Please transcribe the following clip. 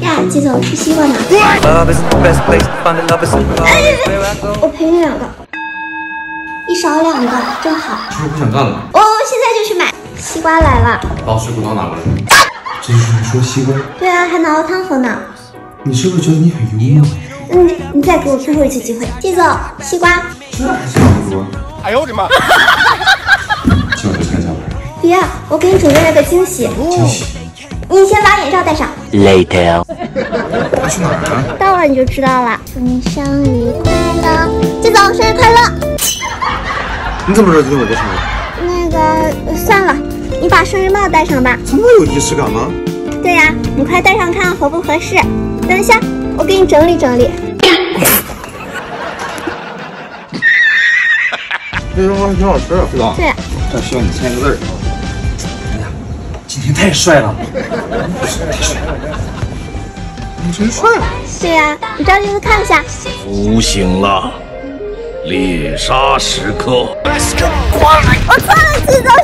呀，季总吃西瓜吗？我赔 你两个，一勺两个正好。是不是不想干了？我我现在就去买。西瓜来了。把水果刀拿过来。这就是你说西瓜？对啊，还拿了汤喝呢。你是不是觉得你很幽默？嗯，你再给我最后一次机会，季总，西瓜。这还差不多。哎呦我的妈！今晚就参加吧。别，我给你准备了个惊喜。惊喜？你先把眼罩戴上。Later。要去哪儿啊？到了你就知道了。祝你生日快乐，季总生日快乐。你怎么知道今天我的生日？那个算了，你把生日帽戴上吧。这么有仪式感吗？对呀，你快戴上看合不合适。等一下，我给你整理整理。这西瓜还挺好吃，是吧？对。这需要你签个字。哎呀，今天太帅了！你真帅啊！对呀，你照镜子看一下。苏醒了，猎杀时刻。我错了。